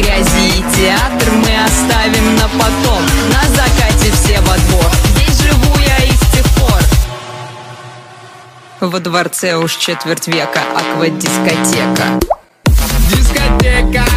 грязи и театр мы оставим на потом. На закате все во двор. Здесь живу я и с тех пор. Во дворце уж четверть века Аквадискотека. Дискотека.